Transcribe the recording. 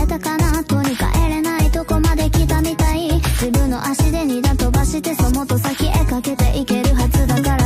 れたかな後に帰れないとこまで来たみたい。自分の足で二段飛ばしてそのと先へかけていけるはずだから。